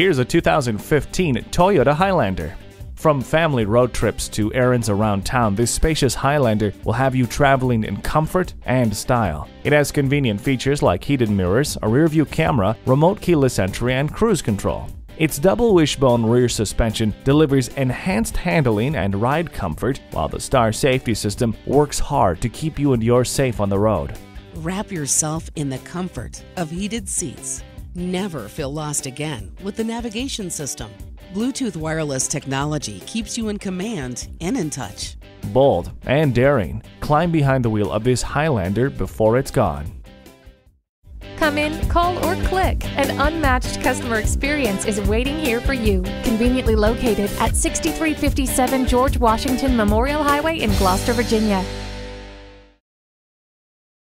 Here's a 2015 Toyota Highlander. From family road trips to errands around town, this spacious Highlander will have you traveling in comfort and style. It has convenient features like heated mirrors, a rear-view camera, remote keyless entry, and cruise control. Its double wishbone rear suspension delivers enhanced handling and ride comfort, while the Star safety system works hard to keep you and yours safe on the road. Wrap yourself in the comfort of heated seats. Never feel lost again with the navigation system. Bluetooth wireless technology keeps you in command and in touch. Bold and daring, climb behind the wheel of this Highlander before it's gone. Come in, call, or click. An unmatched customer experience is waiting here for you. Conveniently located at 6357 George Washington Memorial Highway in Gloucester, Virginia.